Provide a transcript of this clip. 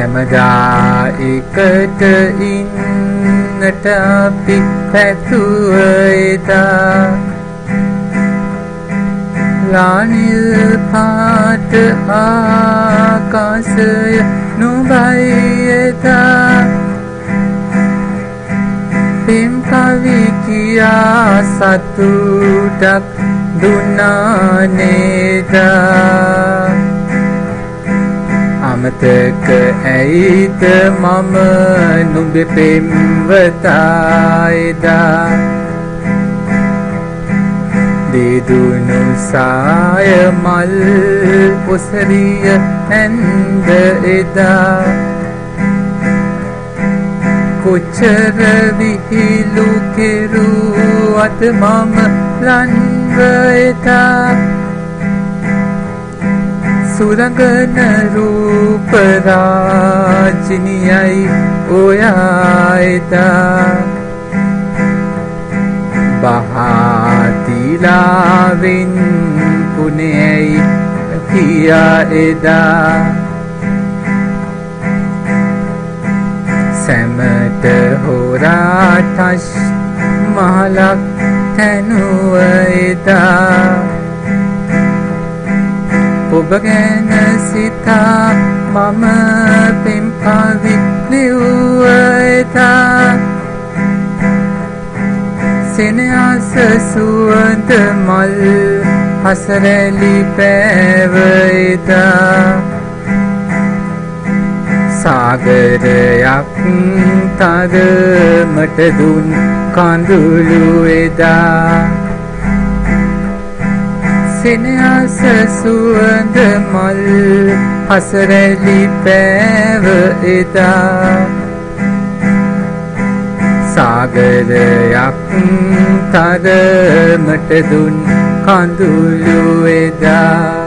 හැමදා එකට ඉන්නට අපි පැතුව එදා ලානිල් පාට ආකාශය නුබයි එදා පෙම් කවි කියා සතුටක් දුන්නානේදා අමතක ඇයිද මම නුඹ පෙම්වතායිදා? දෙදුනු සාය මල් ඔසරිය ඇන්ද එදා? කොච්චර විහිලු කෙරුවත් මම ලන්ව එදා? සුරඟන රූපරාජිනියයි ඔයා එදා බහාතිලාවෙන් පුනෙයි කියා එදා. සැමට හෝරාටස් මහලක් තැනුව එදා. ඔබ ගැන සිතා මම පෙම්පවි ලිව්ව එදා සෙනහස සුවඳ මල් හසරැලි පෑව එදා සාගරයක් තරමට දුන් කඳුළු එදා. සෙනහස සුවඳ මල් හසරැලි පෑව එදා. සාගරයක් තරමට දුන් කඳුළු එදා.